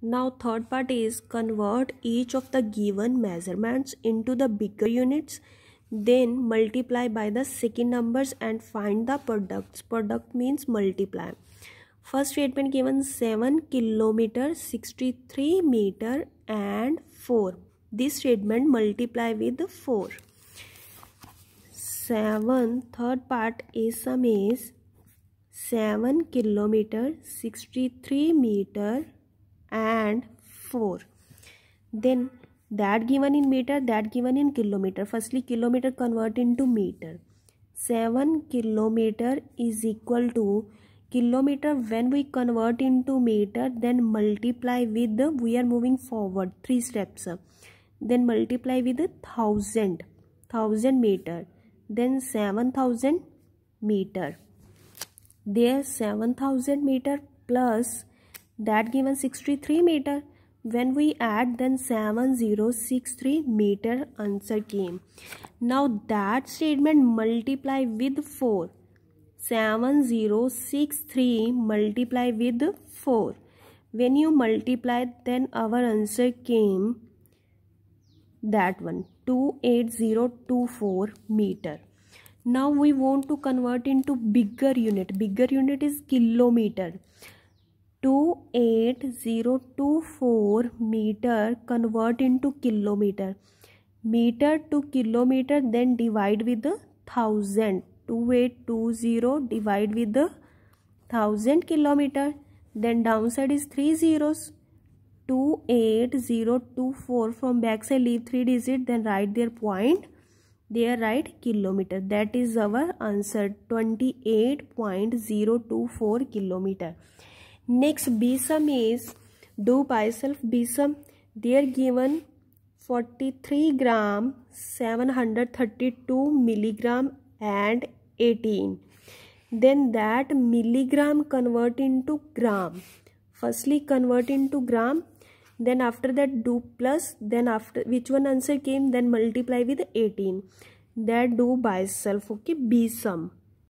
Now third part is convert each of the given measurements into the bigger units then multiply by the second numbers and find the products. Product means multiply. First statement given 7 kilometer 63 meter and 4. This statement multiply with 4. 7 third part is sum is 7 kilometer 63 meter and 4 then that given in meter that given in kilometer. Firstly kilometer convert into meter. 7 kilometer is equal to kilometer when we convert into meter then multiply with the we are moving forward three steps. Then multiply with a thousand thousand meter. Then 7000 meter. There 7000 meter plus that given 63 meter. When we add then 7063 meter answer came. Now that statement multiply with 4 7063 multiply with 4 when you multiply then our answer came that one 28024 meter. Now we want to convert into bigger unit. Bigger unit is kilometer 28024 meter convert into kilometer. Meter to kilometer then divide with the thousand. 2820 divide with the thousand kilometer. Then downside is three zeros. 28024 from backside leave three digit then write their point. There write kilometer. That is our answer. 28.024 kilometer Next B sum is do by self B sum. They are given 43 gram, 732 milligram and 18. Then that milligram convert into gram. Firstly convert into gram. Then after that do plus. Then after which one answer came then multiply with 18. That do by self. Okay B sum.